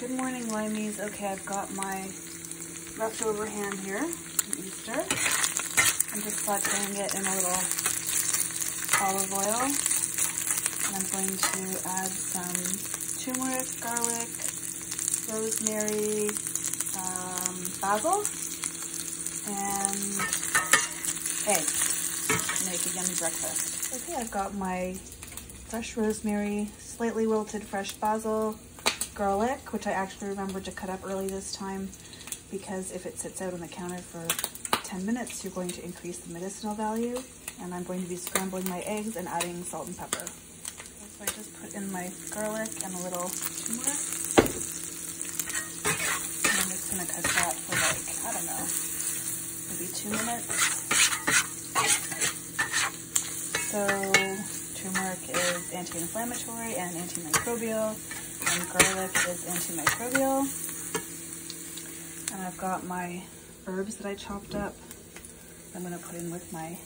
Good morning, Lymies. Okay, I've got my leftover ham here from Easter. I'm just sauteing it in a little olive oil. And I'm going to add some turmeric, garlic, rosemary, um, basil, and eggs to make a yummy breakfast. Okay, I've got my fresh rosemary, slightly wilted fresh basil, garlic, which I actually remembered to cut up early this time because if it sits out on the counter for 10 minutes, you're going to increase the medicinal value. And I'm going to be scrambling my eggs and adding salt and pepper. So I just put in my garlic and a little turmeric. And I'm just gonna cook that for like, I don't know, maybe two minutes. So turmeric is anti-inflammatory and antimicrobial and garlic is antimicrobial. And I've got my herbs that I chopped up. I'm gonna put in with my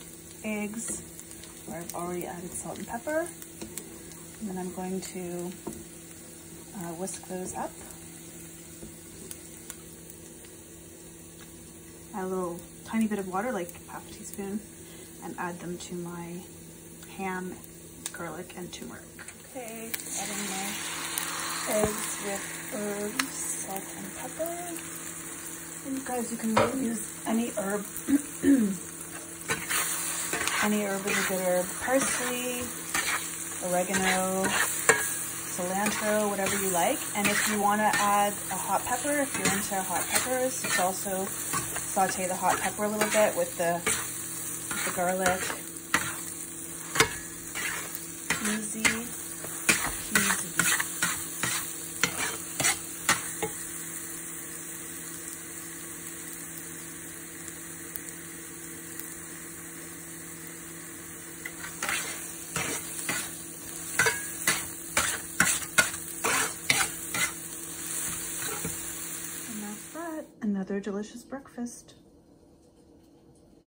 eggs where I've already added salt and pepper. And then I'm going to uh, whisk those up. Add a little tiny bit of water, like half a teaspoon, and add them to my ham, garlic, and turmeric. Okay, adding my eggs with herbs, salt and pepper. And guys, you can use any herb. any herb is a good herb. Parsley, oregano, cilantro, whatever you like. And if you want to add a hot pepper, if you're into hot peppers, you can also saute the hot pepper a little bit with the, with the garlic. Easy. And that's that. Another delicious breakfast.